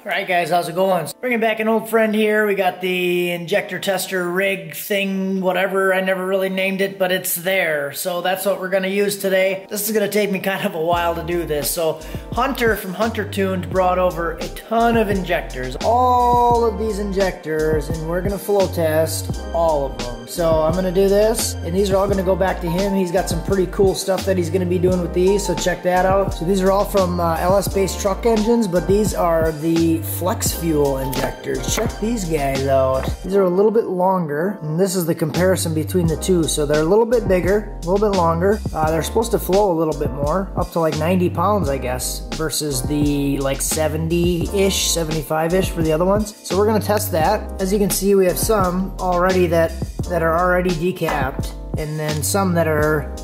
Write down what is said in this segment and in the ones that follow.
Alright guys, how's it going? So Bringing back an old friend here. We got the injector tester rig thing, whatever. I never really named it, but it's there. So that's what we're gonna use today. This is gonna take me kind of a while to do this. So Hunter from Hunter Tuned brought over a ton of injectors. All of these injectors, and we're gonna flow test all of them. So I'm gonna do this, and these are all gonna go back to him. He's got some pretty cool stuff that he's gonna be doing with these, so check that out. So these are all from uh, LS-based truck engines, but these are the flex fuel injectors. Check these guys out. These are a little bit longer, and this is the comparison between the two. So they're a little bit bigger, a little bit longer. Uh, they're supposed to flow a little bit more, up to like 90 pounds, I guess, versus the like 70-ish, 75-ish for the other ones. So we're gonna test that. As you can see, we have some already that, that are already decapped, and then some that are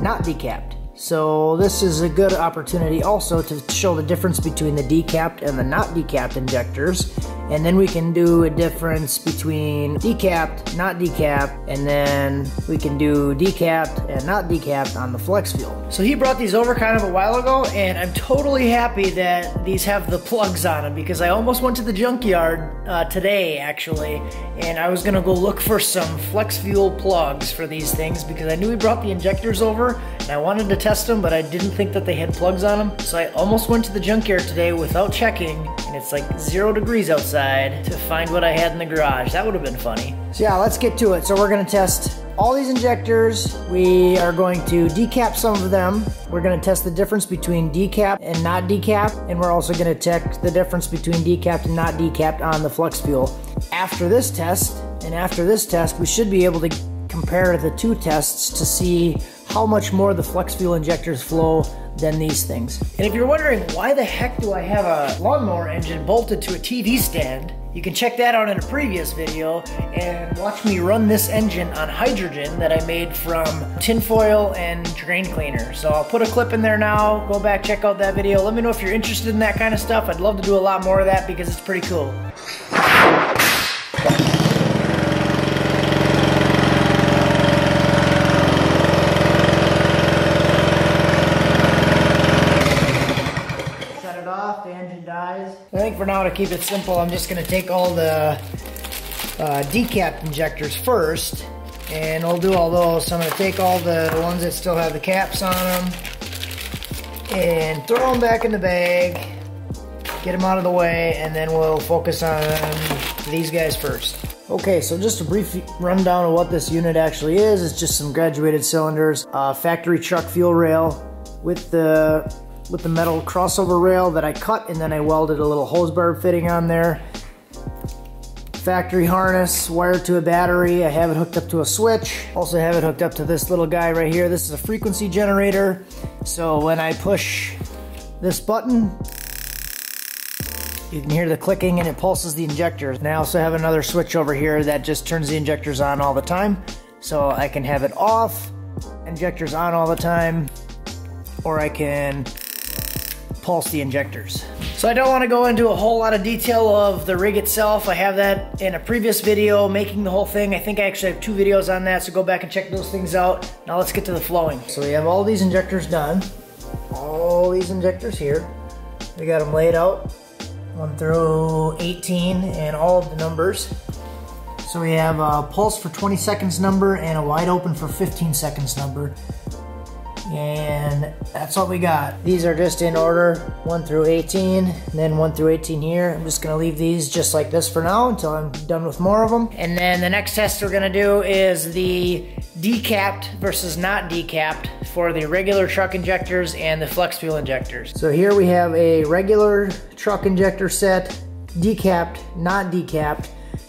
not decapped. So this is a good opportunity also to show the difference between the decapped and the not decapped injectors. And then we can do a difference between decapped, not decapped, and then we can do decapped and not decapped on the flex fuel. So he brought these over kind of a while ago and I'm totally happy that these have the plugs on them because I almost went to the junkyard uh, today actually and I was gonna go look for some flex fuel plugs for these things because I knew he brought the injectors over and I wanted to test them but I didn't think that they had plugs on them. So I almost went to the junkyard today without checking and it's like zero degrees outside to find what I had in the garage. That would have been funny. So yeah, let's get to it. So we're gonna test all these injectors. We are going to decap some of them. We're gonna test the difference between decap and not decap. And we're also gonna check the difference between decapped and not decapped on the flex fuel. After this test, and after this test, we should be able to compare the two tests to see how much more the flex fuel injectors flow than these things. And if you're wondering why the heck do I have a lawnmower engine bolted to a TV stand, you can check that out in a previous video and watch me run this engine on hydrogen that I made from tinfoil and drain cleaner. So I'll put a clip in there now, go back, check out that video. Let me know if you're interested in that kind of stuff. I'd love to do a lot more of that because it's pretty cool. I think for now to keep it simple, I'm just gonna take all the uh, decapped injectors first and I'll do all those. So I'm gonna take all the ones that still have the caps on them and throw them back in the bag, get them out of the way, and then we'll focus on these guys first. Okay, so just a brief rundown of what this unit actually is. It's just some graduated cylinders, uh, factory truck fuel rail with the with the metal crossover rail that I cut and then I welded a little hose barb fitting on there. Factory harness wired to a battery. I have it hooked up to a switch. Also have it hooked up to this little guy right here. This is a frequency generator. So when I push this button, you can hear the clicking and it pulses the injectors. And I also have another switch over here that just turns the injectors on all the time. So I can have it off, injectors on all the time, or I can pulse the injectors. So I don't want to go into a whole lot of detail of the rig itself. I have that in a previous video, making the whole thing. I think I actually have two videos on that, so go back and check those things out. Now let's get to the flowing. So we have all these injectors done. All these injectors here. We got them laid out, 1 through 18, and all of the numbers. So we have a pulse for 20 seconds number and a wide open for 15 seconds number. And that's what we got. These are just in order, 1 through 18, then 1 through 18 here. I'm just gonna leave these just like this for now until I'm done with more of them. And then the next test we're gonna do is the decapped versus not decapped for the regular truck injectors and the flex fuel injectors. So here we have a regular truck injector set, decapped, not decapped,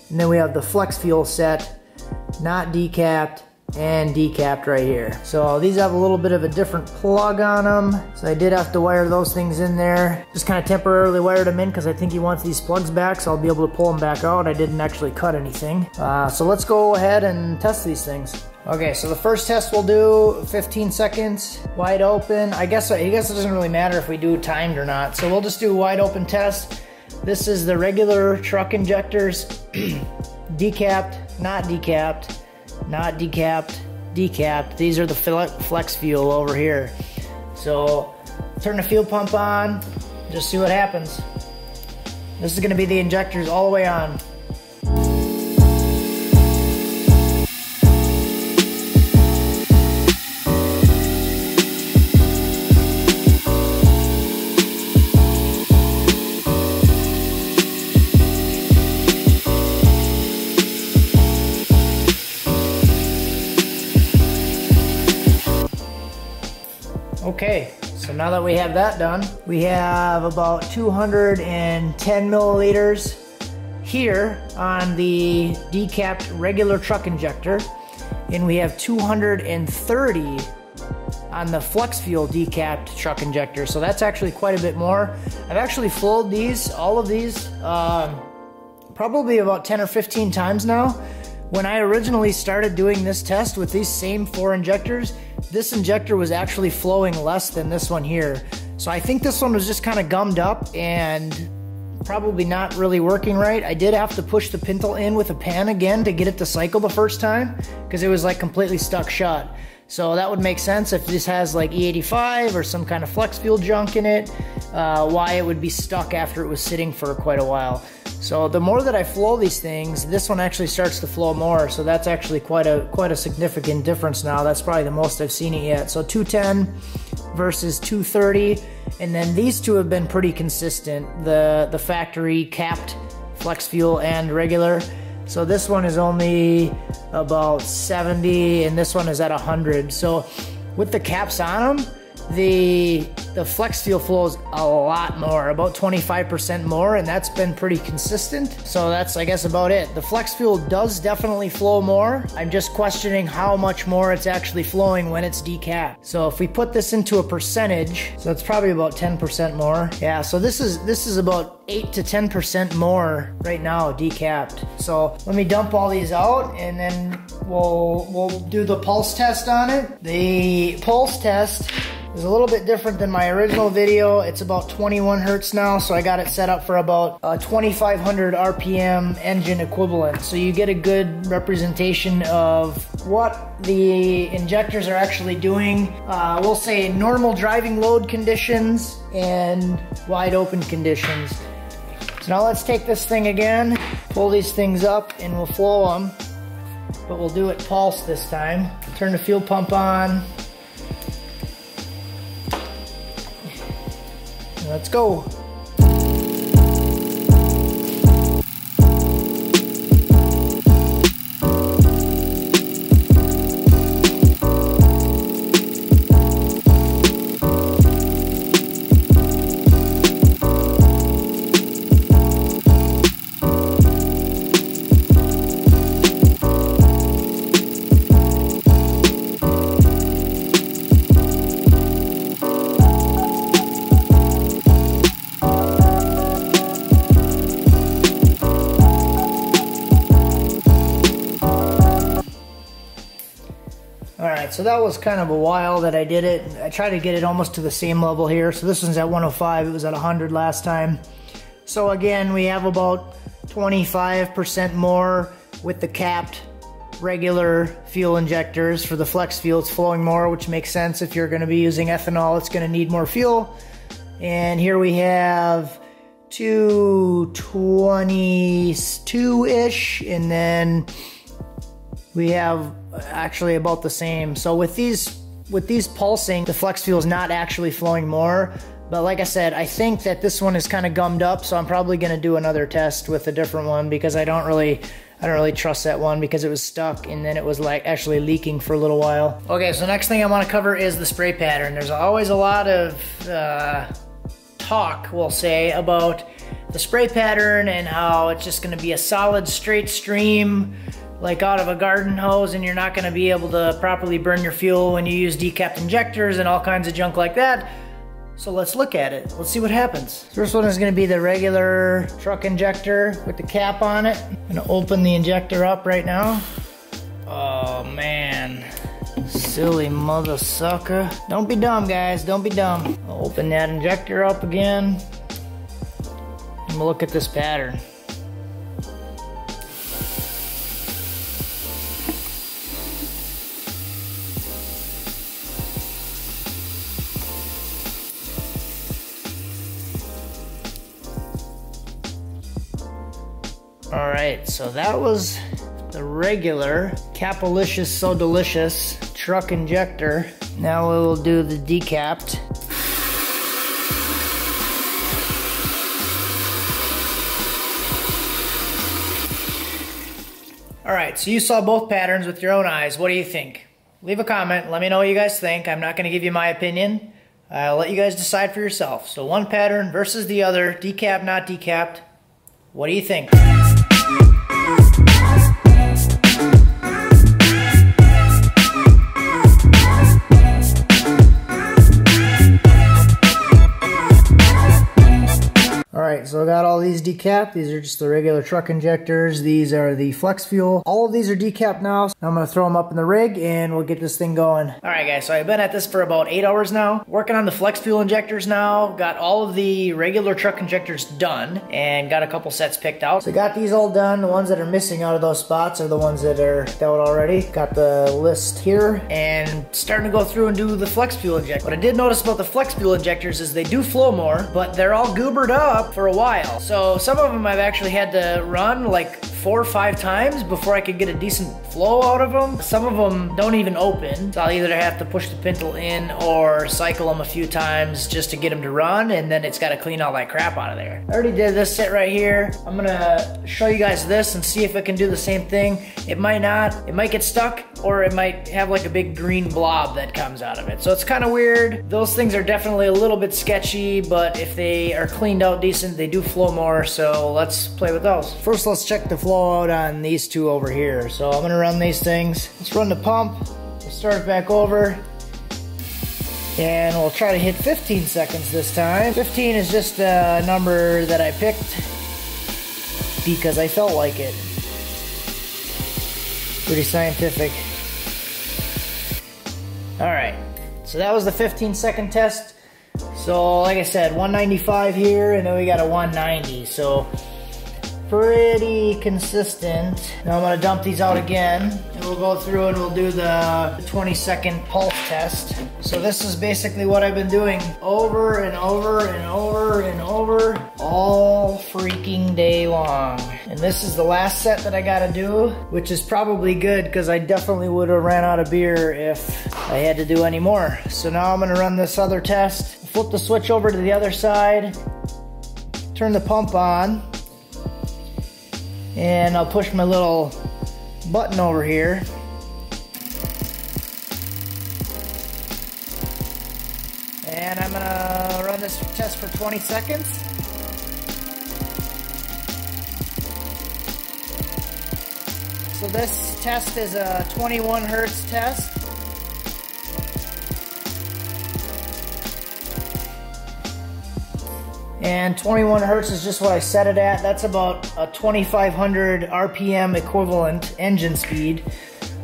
and then we have the flex fuel set, not decapped, and decapped right here. So these have a little bit of a different plug on them. So I did have to wire those things in there. Just kind of temporarily wired them in because I think he wants these plugs back so I'll be able to pull them back out. I didn't actually cut anything. Uh, so let's go ahead and test these things. Okay, so the first test we'll do 15 seconds, wide open. I guess I guess it doesn't really matter if we do timed or not. So we'll just do wide open test. This is the regular truck injectors, decapped, not decapped not decapped, decapped. These are the flex fuel over here. So turn the fuel pump on, just see what happens. This is gonna be the injectors all the way on. Okay, so now that we have that done, we have about 210 milliliters here on the decapped regular truck injector, and we have 230 on the flex fuel decapped truck injector. So that's actually quite a bit more. I've actually flowed these, all of these, um, probably about 10 or 15 times now. When I originally started doing this test with these same four injectors, this injector was actually flowing less than this one here. So I think this one was just kind of gummed up and probably not really working right. I did have to push the pintle in with a pan again to get it to cycle the first time because it was like completely stuck shut. So that would make sense if this has like E85 or some kind of flex fuel junk in it, uh, why it would be stuck after it was sitting for quite a while. So the more that I flow these things, this one actually starts to flow more. So that's actually quite a quite a significant difference now. That's probably the most I've seen it yet. So 210 versus 230, and then these two have been pretty consistent. The the factory capped flex fuel and regular. So this one is only about 70, and this one is at 100. So with the caps on them the the flex fuel flows a lot more, about 25% more, and that's been pretty consistent. So that's I guess about it. The flex fuel does definitely flow more. I'm just questioning how much more it's actually flowing when it's decapped. So if we put this into a percentage, so it's probably about 10% more. Yeah, so this is this is about 8 to 10% more right now decapped. So let me dump all these out and then we'll we'll do the pulse test on it. The pulse test is a little bit different than my original video. It's about 21 hertz now, so I got it set up for about a 2500 RPM engine equivalent. So you get a good representation of what the injectors are actually doing. Uh, we'll say normal driving load conditions and wide open conditions. So now let's take this thing again, pull these things up, and we'll flow them. But we'll do it pulse this time. Turn the fuel pump on. Let's go. So that was kind of a while that I did it. I tried to get it almost to the same level here. So this one's at 105, it was at 100 last time. So again, we have about 25% more with the capped regular fuel injectors. For the flex fuel, it's flowing more, which makes sense. If you're gonna be using ethanol, it's gonna need more fuel. And here we have 222-ish, and then we have actually about the same. So with these with these pulsing, the flex fuel is not actually flowing more. But like I said, I think that this one is kind of gummed up, so I'm probably to do another test with a different one because I don't really I don't really trust that one because it was stuck and then it was like actually leaking for a little while. Okay, so next thing I want to cover is the spray pattern. There's always a lot of uh, talk, we'll say, about the spray pattern and how it's just to be a solid straight stream like out of a garden hose and you're not gonna be able to properly burn your fuel when you use decapped injectors and all kinds of junk like that. So let's look at it. Let's see what happens. First one is gonna be the regular truck injector with the cap on it. I'm gonna open the injector up right now. Oh man, silly mother sucker. Don't be dumb guys, don't be dumb. I'll open that injector up again. And we'll look at this pattern. Right, so that was the regular Capalicious So Delicious truck injector. Now we will do the decapped. All right, so you saw both patterns with your own eyes. What do you think? Leave a comment. Let me know what you guys think. I'm not going to give you my opinion. I'll let you guys decide for yourself. So one pattern versus the other, decap, not decapped. What do you think? So I got all these decapped. These are just the regular truck injectors. These are the flex fuel. All of these are decapped now. So I'm going to throw them up in the rig and we'll get this thing going. Alright guys, so I've been at this for about 8 hours now. Working on the flex fuel injectors now. Got all of the regular truck injectors done and got a couple sets picked out. So got these all done. The ones that are missing out of those spots are the ones that are out already. Got the list here and starting to go through and do the flex fuel injector. What I did notice about the flex fuel injectors is they do flow more, but they're all goobered up up for a while. So some of them I've actually had to run like four or five times before I could get a decent flow out of them. Some of them don't even open. So I'll either have to push the pintle in or cycle them a few times just to get them to run and then it's got to clean all that crap out of there. I already did this set right here. I'm gonna show you guys this and see if it can do the same thing. It might not. It might get stuck or it might have like a big green blob that comes out of it. So it's kind of weird. Those things are definitely a little bit sketchy, but if they are cleaned out decent, they do flow more. So let's play with those. First, let's check the flow flow out on these two over here. So I'm gonna run these things. Let's run the pump, we'll start back over, and we'll try to hit 15 seconds this time. 15 is just a number that I picked because I felt like it. Pretty scientific. Alright, so that was the 15 second test. So like I said, 195 here, and then we got a 190. So pretty consistent. Now I'm gonna dump these out again and we'll go through and we'll do the 20 second pulse test. So this is basically what I've been doing over and over and over and over all freaking day long. And this is the last set that I gotta do, which is probably good because I definitely would have ran out of beer if I had to do any more. So now I'm gonna run this other test, flip the switch over to the other side, turn the pump on, and I'll push my little button over here. And I'm gonna run this test for 20 seconds. So this test is a 21 hertz test. And 21 hertz is just what I set it at. That's about a 2500 RPM equivalent engine speed.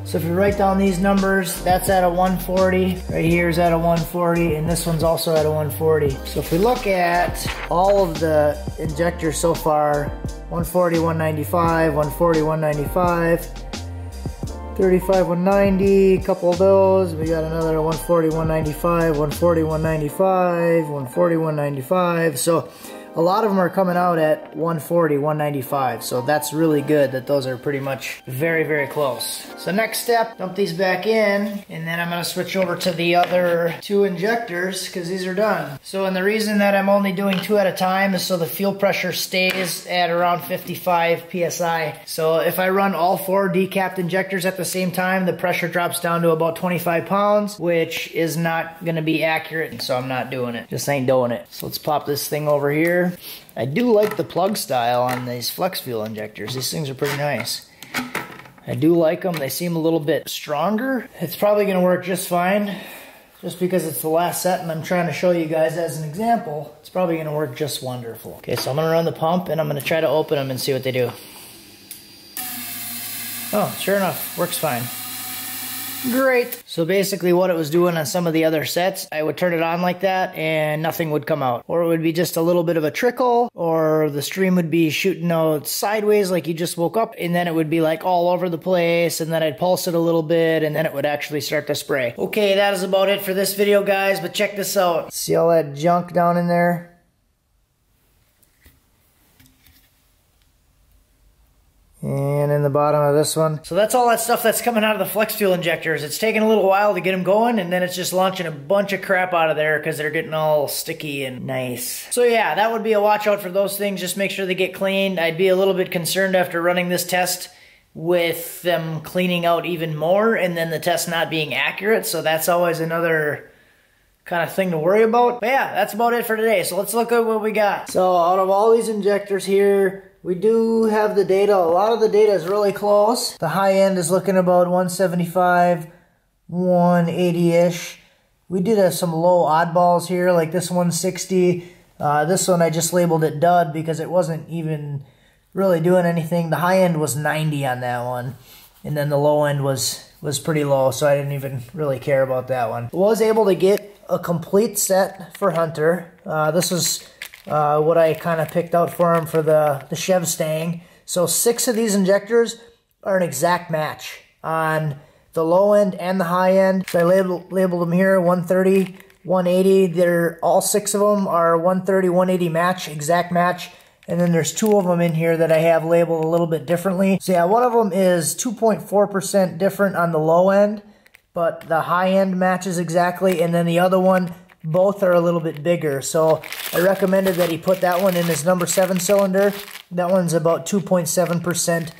So if you write down these numbers, that's at a 140, right here is at a 140, and this one's also at a 140. So if we look at all of the injectors so far, 140, 195, 140, 195, 35, 190, couple of those. We got another 140, 195, 140, 195, 140, 195. So a lot of them are coming out at 140, 195. So that's really good that those are pretty much very, very close. So next step, dump these back in, and then I'm gonna switch over to the other two injectors because these are done. So and the reason that I'm only doing two at a time is so the fuel pressure stays at around 55 PSI. So if I run all four decapped injectors at the same time, the pressure drops down to about 25 pounds, which is not gonna be accurate. So I'm not doing it, just ain't doing it. So let's pop this thing over here I do like the plug style on these flex fuel injectors. These things are pretty nice. I do like them. They seem a little bit stronger. It's probably going to work just fine. Just because it's the last set and I'm trying to show you guys as an example, it's probably going to work just wonderful. Okay, so I'm going to run the pump and I'm going to try to open them and see what they do. Oh, sure enough, works fine. Great. So basically what it was doing on some of the other sets, I would turn it on like that and nothing would come out. Or it would be just a little bit of a trickle or the stream would be shooting out sideways like you just woke up and then it would be like all over the place and then I'd pulse it a little bit and then it would actually start to spray. Okay, that is about it for this video guys, but check this out. See all that junk down in there? In the bottom of this one. So that's all that stuff that's coming out of the flex fuel injectors. It's taking a little while to get them going and then it's just launching a bunch of crap out of there because they're getting all sticky and nice. So yeah, that would be a watch out for those things. Just make sure they get cleaned. I'd be a little bit concerned after running this test with them cleaning out even more and then the test not being accurate. So that's always another kind of thing to worry about. But yeah, that's about it for today. So let's look at what we got. So out of all these injectors here, we do have the data. A lot of the data is really close. The high end is looking about 175, 180-ish. We did have some low oddballs here, like this 160. Uh, this one I just labeled it dud because it wasn't even really doing anything. The high end was 90 on that one. And then the low end was was pretty low, so I didn't even really care about that one. Was able to get a complete set for Hunter. Uh, this is uh, what I kind of picked out for him for the, the Chev Stang. So six of these injectors are an exact match on the low end and the high end. So I labeled, labeled them here, 130, 180. They're, all six of them are 130, 180 match, exact match. And then there's two of them in here that I have labeled a little bit differently. So yeah, one of them is 2.4% different on the low end but the high end matches exactly. And then the other one, both are a little bit bigger. So I recommended that he put that one in his number seven cylinder. That one's about 2.7%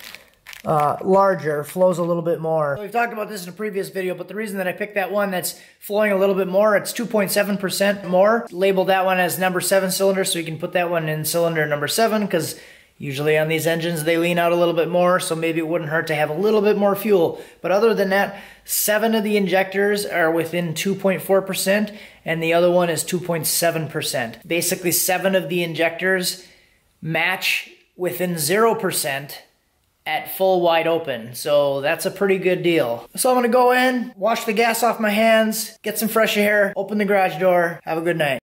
uh, larger, flows a little bit more. So we've talked about this in a previous video, but the reason that I picked that one that's flowing a little bit more, it's 2.7% more. Labeled that one as number seven cylinder, so you can put that one in cylinder number seven, because Usually on these engines, they lean out a little bit more, so maybe it wouldn't hurt to have a little bit more fuel. But other than that, seven of the injectors are within 2.4%, and the other one is 2.7%. Basically, seven of the injectors match within 0% at full wide open. So that's a pretty good deal. So I'm gonna go in, wash the gas off my hands, get some fresh air, open the garage door, have a good night.